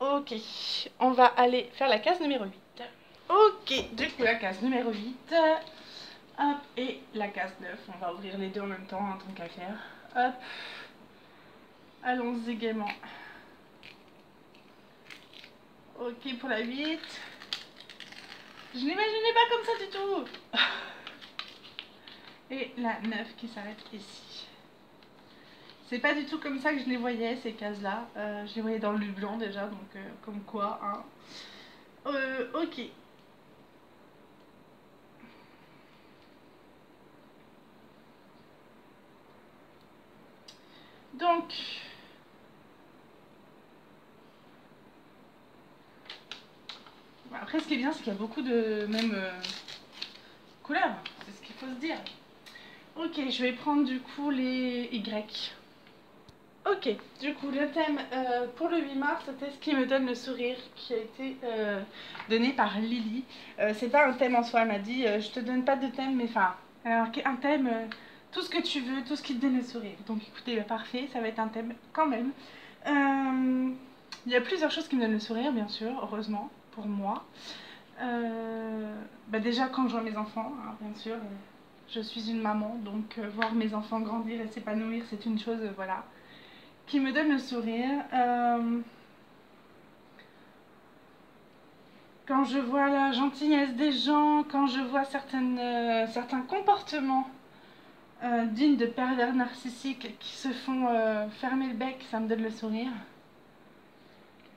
Ok, on va aller faire la case numéro 8. Ok, du coup la case numéro 8. Hop, et la case 9. On va ouvrir les deux en même temps, tant qu'à faire. Hop. Allons-y gaiement. Ok pour la 8. Je n'imaginais pas comme ça du tout. Et la 9 qui s'arrête ici. C'est pas du tout comme ça que je les voyais, ces cases-là. Euh, je les voyais dans le blanc déjà, donc euh, comme quoi. Hein. Euh, ok. Donc, après ce qui est bien, c'est qu'il y a beaucoup de même couleurs, c'est ce qu'il faut se dire. Ok, je vais prendre du coup les Y. Ok, du coup le thème euh, pour le 8 mars c'était ce qui me donne le sourire qui a été euh, donné par Lily. Euh, c'est pas un thème en soi, elle m'a dit je te donne pas de thème mais enfin un thème, tout ce que tu veux, tout ce qui te donne le sourire. Donc écoutez, parfait, ça va être un thème quand même. Il y a plusieurs choses qui me donnent le sourire bien sûr, heureusement pour moi. Bah, déjà quand je vois mes enfants, hein, bien sûr, je suis une maman donc voir mes enfants grandir et s'épanouir c'est une chose, voilà qui me donne le sourire. Euh, quand je vois la gentillesse des gens, quand je vois euh, certains comportements euh, dignes de pervers narcissiques qui se font fermer le bec, ça me donne le sourire.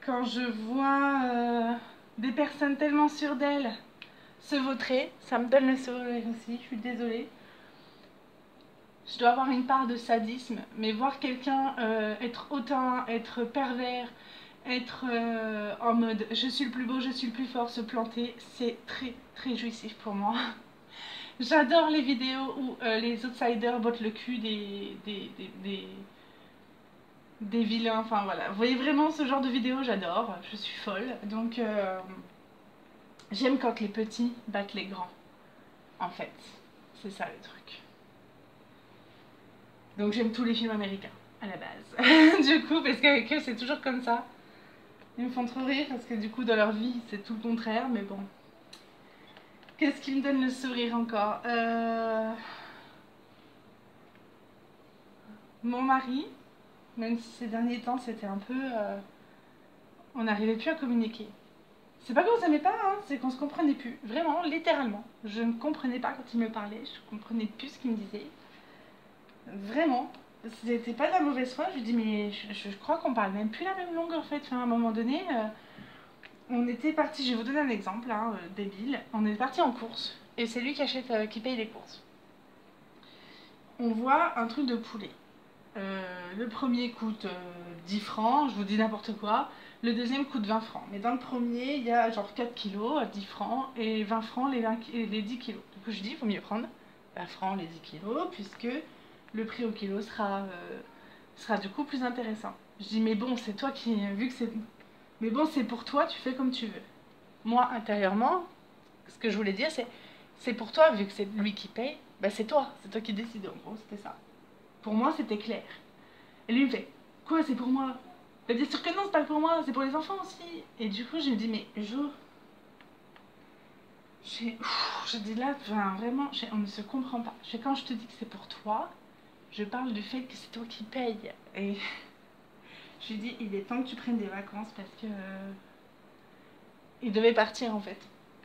Quand je vois des personnes tellement sûres d'elles se vautrer, ça me donne le sourire aussi, je suis désolée je dois avoir une part de sadisme, mais voir quelqu'un euh, être hautain, être pervers, être euh, en mode je suis le plus beau, je suis le plus fort, se planter, c'est très très jouissif pour moi. J'adore les vidéos où euh, les outsiders bottent le cul des, des, des, des, vilains, enfin voilà. Vous voyez vraiment ce genre de vidéos, j'adore, je suis folle. Donc j'aime quand les petits battent les grands, en fait. C'est ça le truc. Donc j'aime tous les films américains, à la base. du coup, parce qu'avec eux, c'est toujours comme ça. Ils me font trop rire, parce que du coup, dans leur vie, c'est tout le contraire, mais bon. Qu'est-ce qui me donne le sourire encore euh, Mon mari, même si ces derniers temps, c'était un peu... Euh, on n'arrivait plus à communiquer. C'est pas qu'on s'aimait pas, hein, c'est qu'on se comprenait plus. Vraiment, littéralement. Je ne comprenais pas quand il me parlait, je comprenais plus ce qu'il me disait. Vraiment. C'était pas de la mauvaise foi. Je lui dis, mais je, crois qu'on parle même plus la même langue en fait. Enfin, à un moment donné, euh, on était parti. Je vais vous donner un exemple, hein, euh, débile. On est parti en course et c'est lui qui achète, euh, qui paye les courses. On voit un truc de poulet. le premier coûte 10 francs, je vous dis n'importe quoi. Le deuxième coûte 20 francs. Mais dans le premier, il y a genre 4 kilos à 10 francs et 20 francs les, les 10 kilos. Du coup, je dis, il faut mieux prendre 20 francs les 10 kilos puisque le prix au kilo sera, euh, sera du coup plus intéressant. Je dis, mais bon, c'est toi qui, vu que c'est... Mais bon, c'est pour toi, tu fais comme tu veux. Moi, intérieurement, ce que je voulais dire, c'est, c'est pour toi, vu que c'est lui qui paye, bah c'est toi, c'est toi qui décides, en gros, c'était ça. Pour moi, c'était clair. Et lui, me fait, quoi, c'est pour moi? Bah, Bien sûr que non, c'est pas pour moi, c'est pour les enfants aussi. Et du coup, je me dis, mais je dis là, vraiment, on ne se comprend pas. Quand je te dis que c'est pour toi, je parle du fait que c'est toi qui paye. Et je lui dis, il est temps que tu prennes des vacances parce que. Euh, il devait partir en fait.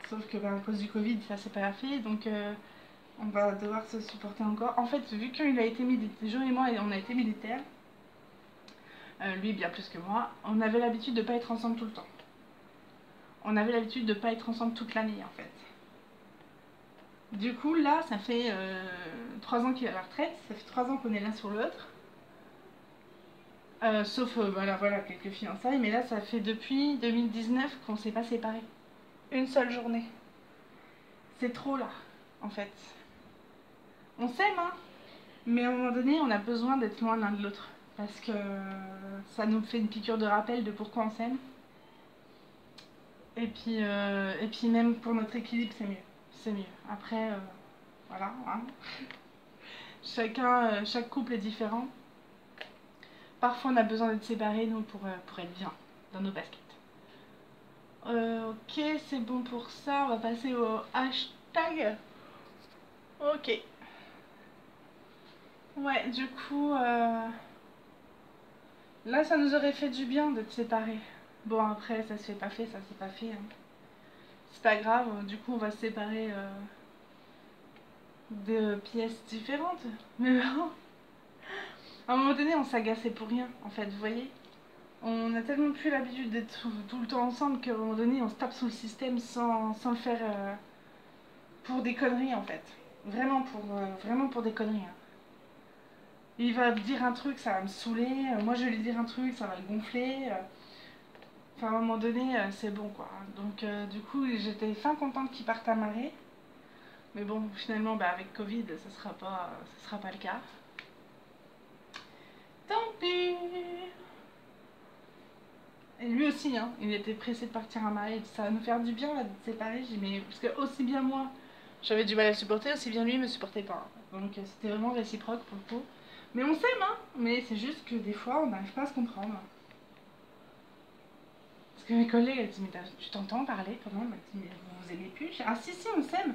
Sauf que ben, à cause du Covid, ça s'est pas fait. Donc euh, on va devoir se supporter encore. En fait, vu qu'il a été militaire, Joe et moi, on a été militaires, euh, lui bien plus que moi, on avait l'habitude de pas être ensemble tout le temps. On avait l'habitude de pas être ensemble toute l'année en fait. Du coup, là, ça fait euh, 3 ans qu'il est à la retraite, ça fait 3 ans qu'on est l'un sur l'autre. Euh, sauf, euh, voilà, voilà, quelques fiançailles, mais là, ça fait depuis 2019 qu'on s'est pas séparés. Une seule journée. C'est trop, là, en fait. On s'aime, hein, mais à un moment donné, on a besoin d'être loin l'un de l'autre. Parce que ça nous fait une piqûre de rappel de pourquoi on s'aime. Et euh, et puis même pour notre équilibre, c'est mieux c'est mieux. Après, euh, voilà. Hein. Chacun, euh, chaque couple est différent. Parfois, on a besoin d'être séparés, nous, pour, euh, pour être bien dans nos baskets. Ok, c'est bon pour ça. On va passer au hashtag. Ok. Ouais, du coup, là, ça nous aurait fait du bien d'être séparés. Bon, après, ça se fait pas fait, ça s'est pas fait. Hein. C'est pas grave, du coup, on va séparer euh, de pièces différentes. Mais à un moment donné, on s'agaçait pour rien, en fait, vous voyez on a tellement plus l'habitude d'être tout, le temps ensemble qu'à un moment donné, on se tape sous le système sans, sans le faire euh, pour des conneries, en fait. Vraiment pour, euh, vraiment pour des conneries. Hein. Il va dire un truc, ça va me saouler. Euh, moi, je vais lui dire un truc, ça va le gonfler. À un moment donné, c'est bon, quoi. Donc, du coup, j'étais fin contente qu'il parte à marée. Mais bon, finalement, bah, avec Covid, ça sera pas, ça sera pas le cas. Tant pis et lui aussi, hein, il était pressé de partir à Marie. Ça va nous faire du bien là, de séparer. Mais parce que aussi bien moi, j'avais du mal à le supporter, aussi bien lui, il me supportait pas. Donc euh, c'était vraiment réciproque pour le coup. Mais on s'aime, hein. Mais c'est juste que des fois, on n'arrive pas à se comprendre. Parce que mes collègues, elles disent mais tu t'entends parler comment Elle dit mais vous vous aimez plus Ah si si, on s'aime.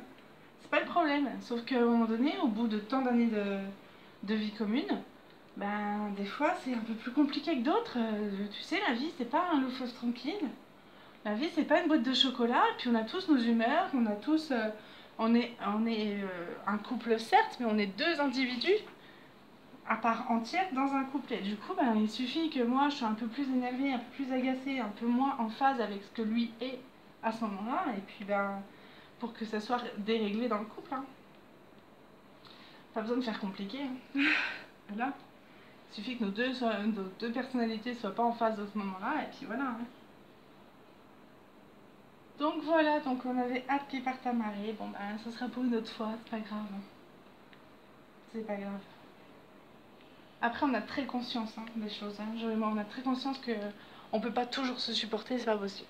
C'est pas le problème. Sauf qu'à un moment donné, au bout de tant d'années de, de vie commune, ben des fois c'est un peu plus compliqué que d'autres. Euh, tu sais, la vie c'est pas un long tranquille. La vie c'est pas une boîte de chocolat. Et puis on a tous nos humeurs, on a tous, euh, on est, on est euh, un couple certes, mais on est deux individus à part entière dans un couple. Et du coup, ben, il suffit que moi je sois un peu plus énervée, un peu plus agacée, un peu moins en phase avec ce que lui est à ce moment-là. Et puis ben pour que ça soit déréglé dans le couple. Hein. Pas besoin de faire compliqué. Hein. voilà. Il suffit que nos deux, nos deux personnalités soient pas en phase à ce moment-là, et puis voilà. Hein. Donc voilà, donc on avait hâte qu'il parte à marée. Bon ben, ça sera pour une autre fois, c'est pas grave. C'est pas grave. Après, on a très conscience hein, des choses. Hein. on a très conscience que on peut pas toujours se supporter, c'est pas possible.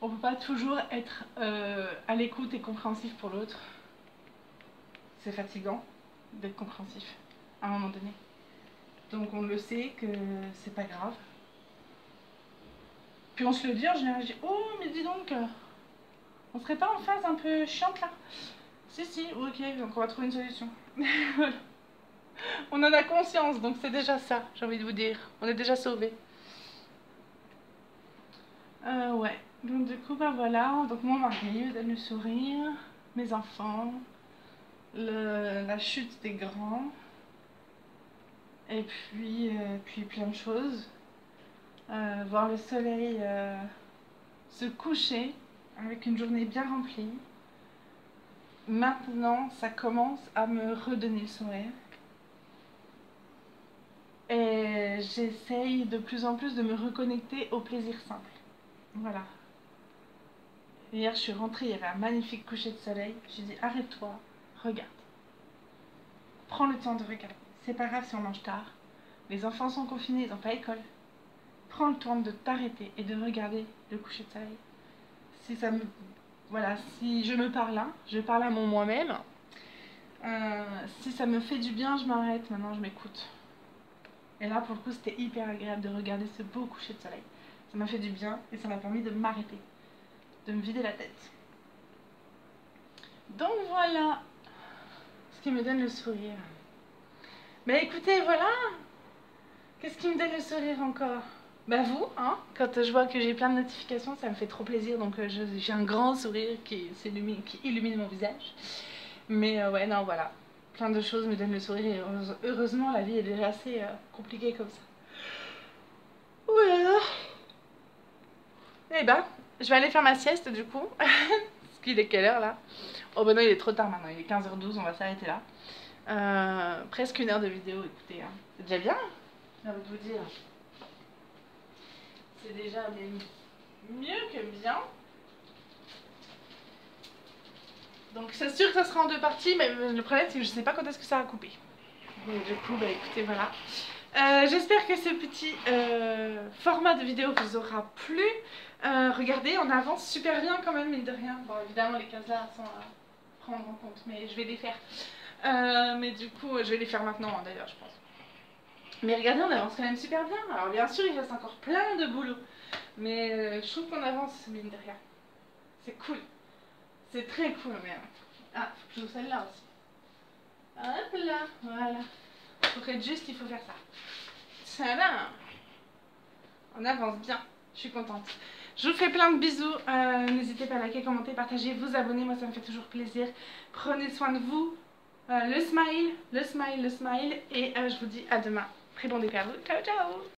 On peut pas toujours être euh, à l'écoute et compréhensif pour l'autre. C'est fatigant d'être compréhensif à un moment donné. Donc on le sait que c'est pas grave. Puis on se le dit en général, je dis Oh, mais dis donc, on serait pas en phase un peu chiante là? Si, si, ok, donc on va trouver une solution. on en a conscience, donc c'est déjà ça, j'ai envie de vous dire. On est déjà sauvés. Euh, ouais, donc du coup, bah voilà, donc mon mari le sourire, mes enfants, la chute des grands et puis, euh, puis plein de choses. Euh, voir le soleil se coucher avec une journée bien remplie. Maintenant, ça commence à me redonner le sourire. Et j'essaye de plus en plus de me reconnecter au plaisir simple. Voilà. Hier, je suis rentrée, il y avait un magnifique coucher de soleil. J'ai dit, arrête-toi, regarde. Prends le temps de regarder. C'est pas grave si on mange tard. Les enfants sont confinés, ils n'ont pas école. Prends le temps de t'arrêter et de regarder le coucher de soleil. Si ça me. Voilà, si je me parle là, je parle à moi-même. Euh, si ça me fait du bien, je m'arrête. Maintenant, je m'écoute. Et là, pour le coup, c'était hyper agréable de regarder ce beau coucher de soleil. Ça m'a fait du bien et ça m'a permis de m'arrêter, de me vider la tête. Donc voilà ce qui me donne le sourire. Mais écoutez, voilà. Qu'est-ce qui me donne le sourire encore? Bah vous, hein Quand je vois que j'ai plein de notifications, ça me fait trop plaisir. Donc euh, j'ai un grand sourire qui, qui illumine mon visage. Mais euh, ouais, non, voilà. Plein de choses me donnent le sourire. Et heureusement, la vie est déjà assez euh, compliquée comme ça. Voilà. Eh ben, je vais aller faire ma sieste du coup. Ce qu'il est quelle heure là? Oh bah non, il est trop tard maintenant. Il est 15h12, on va s'arrêter là. Euh, presque une heure de vidéo, écoutez. Hein. C'est déjà bien, j'ai envie de vous dire. C'est déjà mieux que bien. Donc c'est sûr que ça sera en deux parties, mais le problème c'est que je sais pas quand est-ce que ça va couper. Donc du coup, bah écoutez, voilà. Euh, j'espère que ce petit euh, format de vidéo vous aura plu. regardez, on avance super bien quand même, mine de rien. Bon, évidemment, les cases là sont à prendre en compte, mais je vais les faire. Euh, mais du coup, je vais les faire maintenant d'ailleurs, je pense. Mais regardez, on avance quand même super bien. Alors bien sûr, il reste encore plein de boulot. Mais euh, je trouve qu'on avance, mine de rien. C'est cool. C'est très cool même. Ah, faut que je joue celle-là aussi. Hop là, voilà. Pour être juste, il faut faire ça. Ça va. On avance bien. Je suis contente. Je vous fais plein de bisous. Euh, N'hésitez pas à liker, commenter, partager, vous abonner. Moi, ça me fait toujours plaisir. Prenez soin de vous. Euh, le smile, le smile, le smile. Et euh, je vous dis à demain. Très bon départ. Ciao, ciao